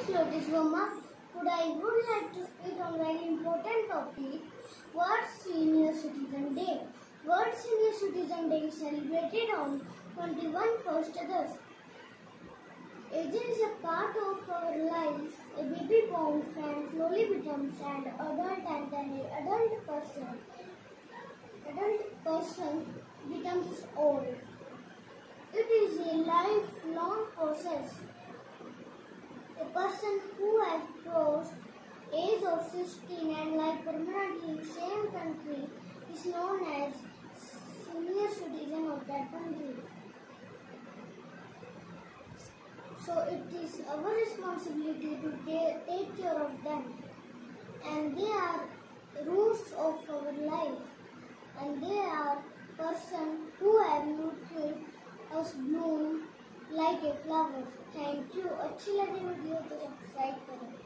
is Lokesh Verma. Today I would like to speak on very important topic, World Senior Citizen Day. World Senior Citizen Day is celebrated on 21 1st August. Aging is a part of our lives. A baby born and slowly becomes an adult and an adult person. Adult person becomes old. It is a lifelong process. Person who has crossed age of 16 and live permanently in same country is known as senior citizen of that country. So it is our responsibility to take care of them. And they are roots of our life. And they are person who have nurtured us bloom like a flower thank you अच्छी लगी video तो subscribe करें।